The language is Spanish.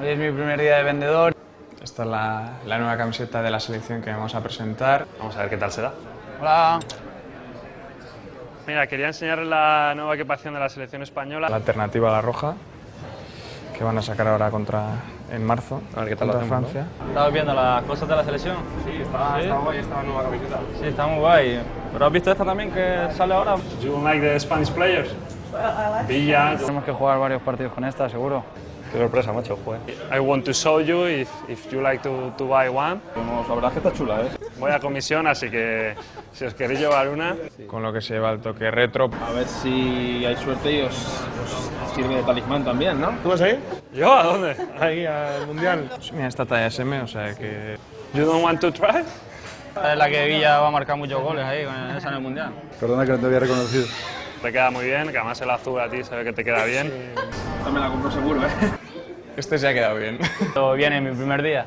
Hoy es mi primer día de vendedor. Esta es la, la nueva camiseta de la selección que vamos a presentar. Vamos a ver qué tal se da. Hola. Mira, quería enseñarles la nueva equipación de la selección española. La alternativa a la roja, que van a sacar ahora contra en marzo A ver qué tal contra hacemos, Francia. ¿Estabas viendo las cosas de la selección? Sí, está, está guay esta nueva camiseta. Sí, está muy guay. ¿Pero has visto esta también que sale ahora? Do you like the Spanish players? Villa. Tenemos que jugar varios partidos con esta, seguro. Qué sorpresa, macho, joder. I want to show you if, if you like to, to buy one. la verdad es que está chula, ¿eh? Voy a comisión, así que si os queréis llevar una, Con lo que se lleva el toque retro. A ver si hay suerte y os, os sirve de talismán también, ¿no? ¿Tú vas ahí? ¿yo a dónde? Ahí al mundial. Mira, esta talla SM, o sea que. You don't want to try? Es la que Villa va a marcar muchos goles ahí, con esa en el Mundial. Perdona que no te había reconocido. Te queda muy bien, que además el azul a ti se ve que te queda bien. Esta me la compro seguro, ¿eh? Este se ha quedado bien. Todo viene mi primer día.